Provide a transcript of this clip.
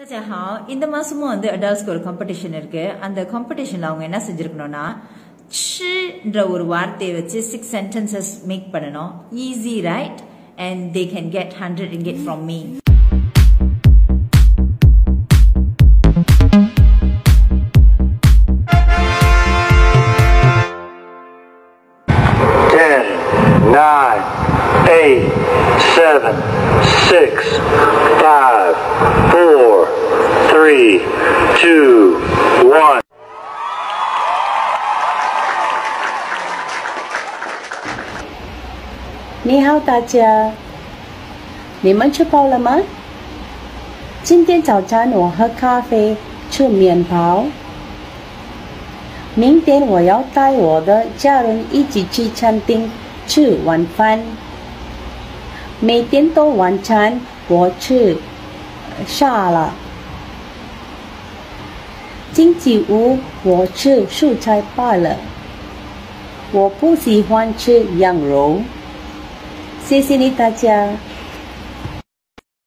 大家好இந்த மாசமும் வந்து அடால்ஸ்க்கு ஒரு காம்படிஷன் இருக்கு அந்த காம்படிஷன்ல அவங்க என்ன செஞ்சிருக்கணும்னா ன்ற ஒரு வார்த்தையை வச்சு சிக்ஸ் சென்டென்சஸ் மேக் பண்ணணும் easy right and they can get hundred ringgit from me Ten, nine, eight, seven, six, five, four, Three, two, one. 你好，大家，你们吃饱了吗？今天早餐我喝咖啡，吃面包。明天我要带我的家人一起去餐厅吃晚饭。每天都晚餐我吃下了。星期五我吃素菜罢了。我不喜欢吃羊肉。谢谢你大家。